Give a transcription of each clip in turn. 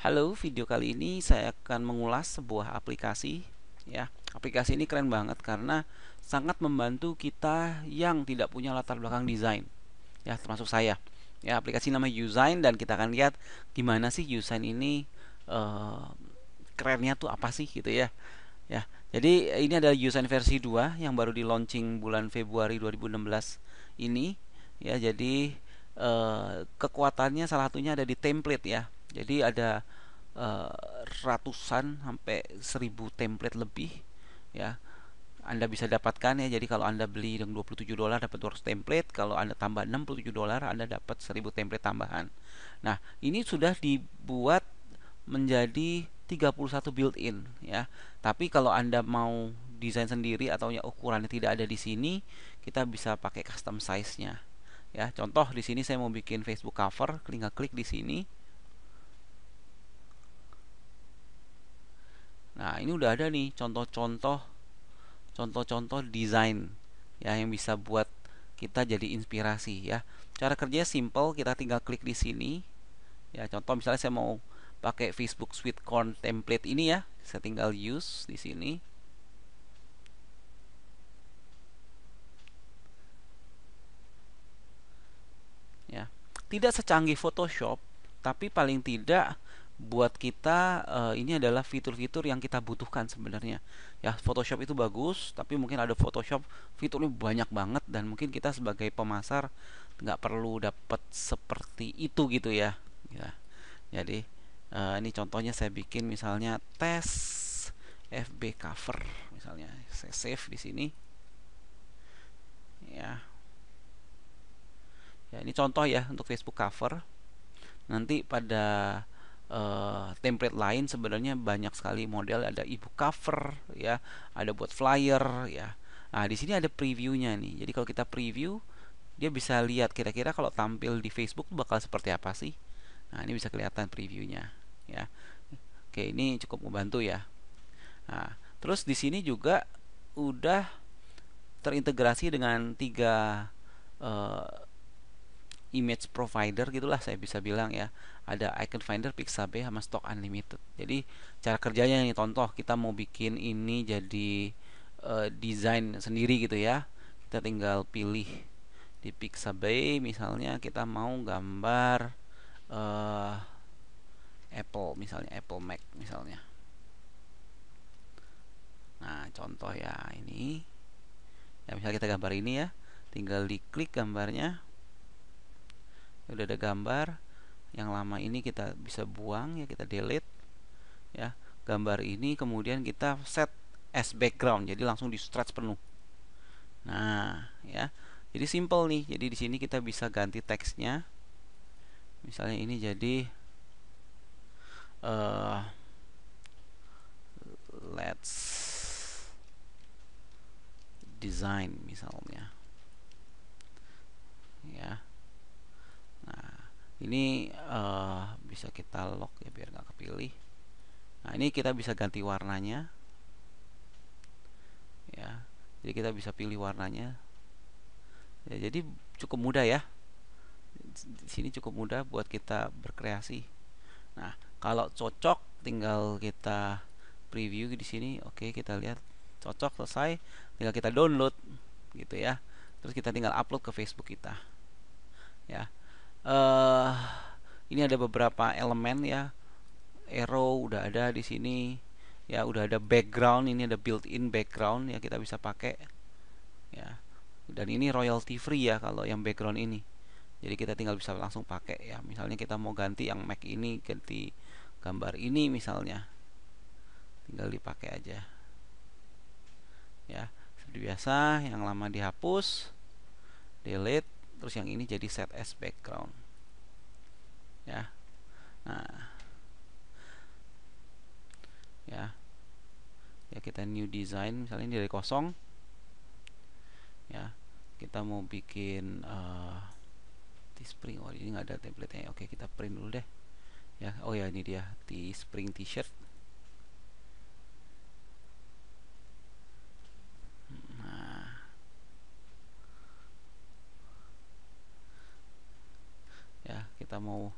Halo, video kali ini saya akan mengulas sebuah aplikasi ya. Aplikasi ini keren banget karena sangat membantu kita yang tidak punya latar belakang desain. Ya, termasuk saya. Ya, aplikasi nama Usign dan kita akan lihat gimana sih Usign ini uh, kerennya tuh apa sih gitu ya. Ya. Jadi ini adalah Usign versi 2 yang baru di launching bulan Februari 2016 ini ya. Jadi uh, kekuatannya salah satunya ada di template ya jadi ada uh, ratusan sampai seribu template lebih ya. Anda bisa dapatkan ya jadi kalau Anda beli dengan 27 dolar dapat 200 template kalau Anda tambah 67 dolar Anda dapat 1000 template tambahan. Nah ini sudah dibuat menjadi 31 built-in ya. Tapi kalau Anda mau desain sendiri atau ya ukurannya tidak ada di sini kita bisa pakai custom size-nya ya. Contoh di sini saya mau bikin Facebook cover tinggal klik di sini Nah, ini udah ada nih contoh-contoh contoh-contoh desain ya yang bisa buat kita jadi inspirasi ya. Cara kerjanya simple, kita tinggal klik di sini. Ya, contoh misalnya saya mau pakai Facebook Sweet Corn template ini ya, saya tinggal use di sini. Ya. Tidak secanggih Photoshop, tapi paling tidak buat kita uh, ini adalah fitur-fitur yang kita butuhkan sebenarnya. Ya Photoshop itu bagus tapi mungkin ada Photoshop fiturnya banyak banget dan mungkin kita sebagai pemasar nggak perlu dapat seperti itu gitu ya. Ya jadi uh, ini contohnya saya bikin misalnya tes FB cover misalnya. Saya save di sini. Ya. Ya ini contoh ya untuk Facebook cover. Nanti pada uh, template lain sebenarnya banyak sekali model. Ada ebook cover ya. Ada buat flyer ya. Nah di sini ada previewnya nih. Jadi kalau kita preview dia bisa lihat kira-kira kalau tampil di Facebook bakal seperti apa sih. Nah ini bisa kelihatan previewnya ya. Oke ini cukup membantu ya. Nah terus di sini juga udah terintegrasi dengan tiga uh, image provider gitulah saya bisa bilang ya. Ada icon finder pixabay sama stock unlimited. Jadi cara kerjanya ini contoh kita mau bikin ini jadi uh, desain sendiri gitu ya. Kita tinggal pilih di pixabay misalnya kita mau gambar uh, Apple misalnya Apple Mac misalnya. Nah contoh ya ini. Ya misalnya kita gambar ini ya tinggal diklik gambarnya udah ada gambar. Yang lama ini kita bisa buang ya kita delete ya. Gambar ini kemudian kita set as background jadi langsung di stretch penuh. Nah ya. Jadi simple nih. Jadi di sini kita bisa ganti teksnya. Misalnya ini jadi uh, let's design misalnya ya ini uh, bisa kita lock ya biar nggak kepilih. Nah ini kita bisa ganti warnanya. Ya jadi kita bisa pilih warnanya. Ya jadi cukup mudah ya. Di sini cukup mudah buat kita berkreasi. Nah kalau cocok tinggal kita preview di sini. Oke kita lihat. Cocok selesai. Tinggal kita download gitu ya. Terus kita tinggal upload ke Facebook kita. Ya uh, ini ada beberapa elemen ya. Arrow udah ada di sini. Ya udah ada background. Ini ada built-in background ya kita bisa pakai. Ya. Dan ini royalty free ya kalau yang background ini. Jadi kita tinggal bisa langsung pakai ya. Misalnya kita mau ganti yang Mac ini ganti gambar ini misalnya. Tinggal dipakai aja. Ya seperti biasa yang lama dihapus delete terus yang ini jadi set as background. Ya. Nah. Ya. Ya kita new design misalnya ini dari kosong. Ya. Kita mau bikin uh, di spring oh ini nggak ada template nya oke kita print dulu deh. Ya. Oh ya ini dia. Di t-shirt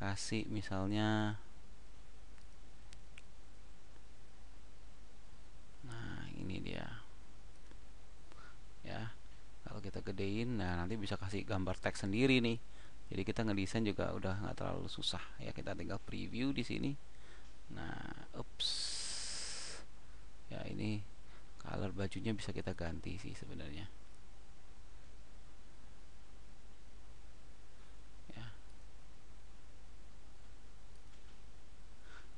kasih misalnya. Nah ini dia. Ya kalau kita gedein nah nanti bisa kasih gambar teks sendiri nih. Jadi kita ngedesain juga udah nggak terlalu susah. Ya kita tinggal preview di sini. Nah ups. Ya ini color bajunya bisa kita ganti sih sebenarnya ya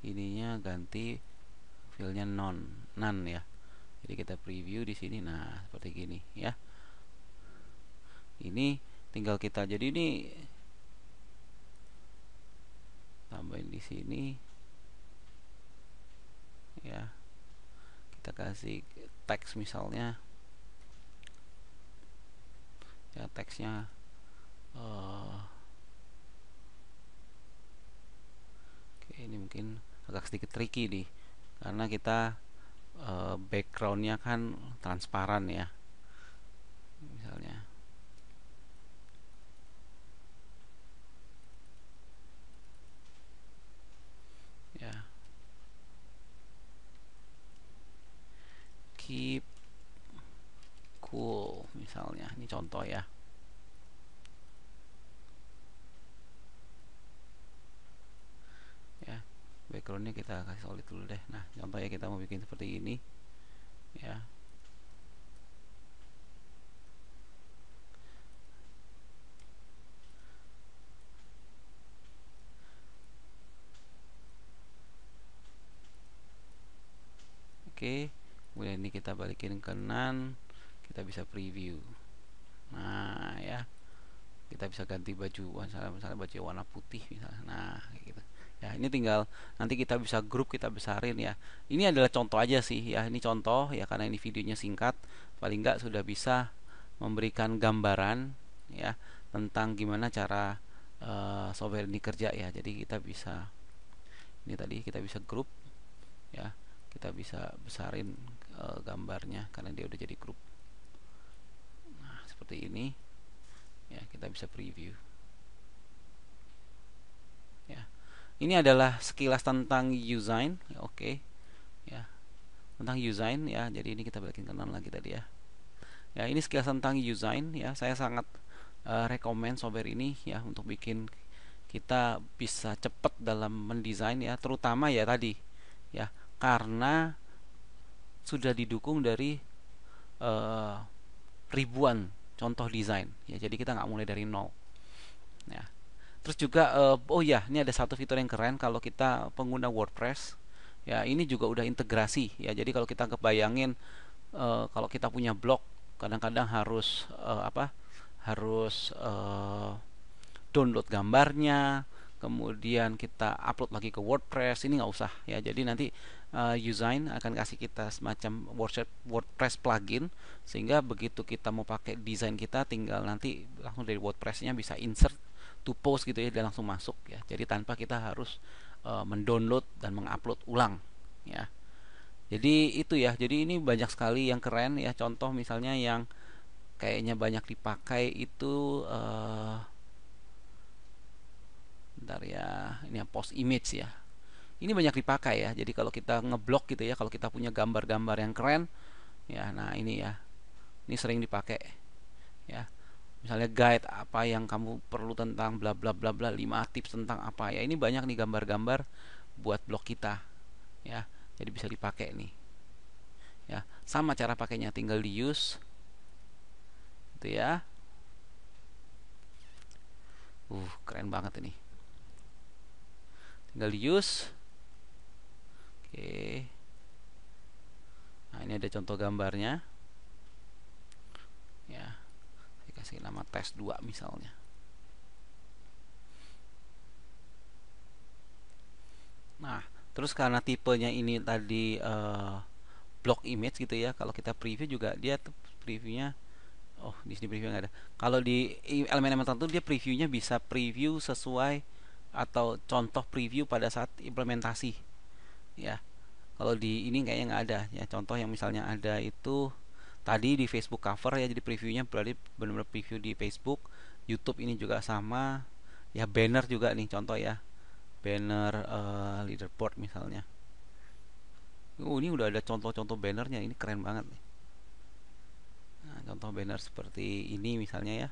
ininya ganti fillnya non none ya. Jadi kita preview di sini. Nah seperti gini ya. Ini tinggal kita jadi ini tambahin di sini ya. Kita kasih teks misalnya. Ya teksnya uh, oke ini mungkin agak sedikit tricky nih. Karena kita uh, backgroundnya kan transparan ya. Misalnya. Keep cool misalnya. Ini contoh ya ya backgroundnya kita kasih solid dulu deh. Nah contoh ya kita mau bikin seperti ini ya. Oke kemudian ini kita balikin ke nan kita bisa preview. Nah ya. Kita bisa ganti baju misalnya misalnya baju warna putih misalnya. Nah kayak gitu ya ini tinggal nanti kita bisa grup kita besarin ya. Ini adalah contoh aja sih ya. Ini contoh ya karena ini videonya singkat. Paling nggak sudah bisa memberikan gambaran ya tentang gimana cara uh, software ini kerja ya. Jadi kita bisa ini tadi kita bisa grup ya. Kita bisa besarin uh, gambarnya karena dia udah jadi grup. Nah seperti ini. Ya kita bisa preview. Ya ini adalah sekilas tentang Usign oke. Okay. ya tentang Usign ya. Jadi ini kita balikin kanan lagi tadi ya. Ya ini sekilas tentang Usign ya. Saya sangat uh, rekomend software ini ya untuk bikin kita bisa cepat dalam mendesain ya. Terutama ya tadi ya karena sudah didukung dari uh, ribuan contoh desain. Ya jadi kita nggak mulai dari nol. Ya terus juga uh, oh ya ini ada satu fitur yang keren kalau kita pengguna WordPress. Ya ini juga udah integrasi. Ya jadi kalau kita kebayangin uh, kalau kita punya blog kadang-kadang harus uh, apa harus uh, download gambarnya kemudian kita upload lagi ke WordPress ini nggak usah. Ya jadi nanti uh, akan kasih kita semacam WordPress plugin sehingga begitu kita mau pakai desain kita tinggal nanti langsung dari WordPressnya bisa insert to post gitu ya dia langsung masuk ya. Jadi tanpa kita harus uh, mendownload dan mengupload ulang ya. Jadi itu ya jadi ini banyak sekali yang keren ya. Contoh misalnya yang kayaknya banyak dipakai itu uh, bentar ya ini ya post image ya. Ini banyak dipakai ya jadi kalau kita ngeblok gitu ya kalau kita punya gambar-gambar yang keren ya. Nah ini ya ini sering dipakai ya misalnya guide apa yang kamu perlu tentang bla bla bla bla 5 tips tentang apa ya. Ini banyak nih gambar-gambar buat blog kita ya. Jadi bisa dipakai nih ya. Sama cara pakainya tinggal di use itu ya. Uh keren banget ini. Tinggal di use oke. Nah ini ada contoh gambarnya ya kasih nama tes 2 misalnya. Nah terus karena tipenya ini tadi uh, block image gitu ya kalau kita preview juga dia previewnya oh di sini preview nggak ada. Kalau di elemen-elemen tertentu dia previewnya bisa preview sesuai atau contoh preview pada saat implementasi ya. Kalau di ini kayaknya nggak ada ya. Contoh yang misalnya ada itu tadi di Facebook cover ya jadi previewnya berarti benar-benar preview di Facebook YouTube ini juga sama. Ya banner juga nih contoh ya. Banner uh, leaderboard misalnya. Oh ini udah ada contoh-contoh bannernya ini keren banget nih. Nah, contoh banner seperti ini misalnya ya.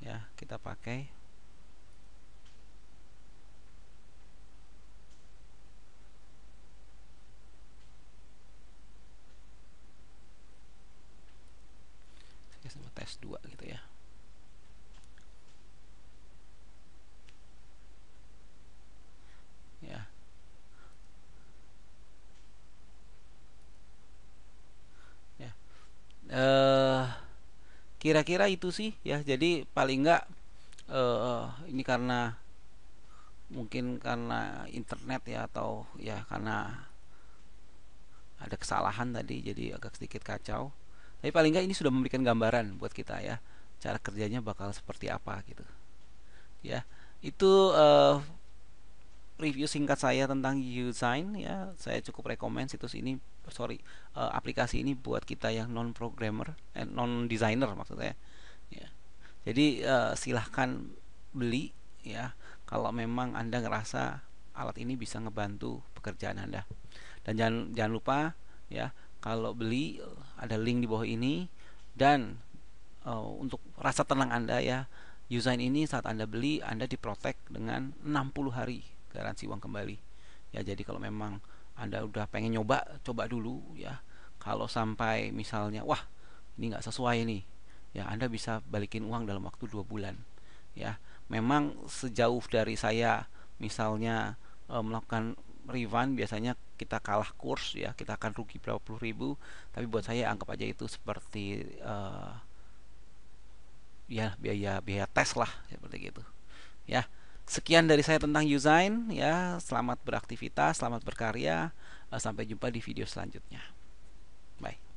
Ya kita pakai sama tes 2 gitu ya. Ya. Ya. Eh kira-kira itu sih ya. Jadi paling enggak uh, ini karena mungkin karena internet ya atau ya karena ada kesalahan tadi jadi agak sedikit kacau tapi paling enggak ini sudah memberikan gambaran buat kita ya cara kerjanya bakal seperti apa gitu. Ya itu uh, review singkat saya tentang Usign ya. Saya cukup rekomend situs ini sorry uh, aplikasi ini buat kita yang non programmer eh, non designer maksudnya ya. Jadi uh, silahkan beli ya kalau memang anda ngerasa alat ini bisa ngebantu pekerjaan anda. Dan jangan jangan lupa ya kalau beli ada link di bawah ini. Dan uh, untuk rasa tenang anda ya Usign ini saat anda beli anda diprotek dengan 60 hari garansi uang kembali. Ya jadi kalau memang anda udah pengen nyoba coba dulu ya. Kalau sampai misalnya wah ini nggak sesuai nih ya anda bisa balikin uang dalam waktu dua bulan. Ya memang sejauh dari saya misalnya e, melakukan refund biasanya kita kalah kurs ya kita akan rugi berapa puluh ribu tapi buat saya anggap aja itu seperti uh, ya biaya biaya tes lah seperti gitu ya Sekian dari saya tentang Usign ya. Selamat beraktivitas, selamat berkarya. Eh, sampai jumpa di video selanjutnya. Bye.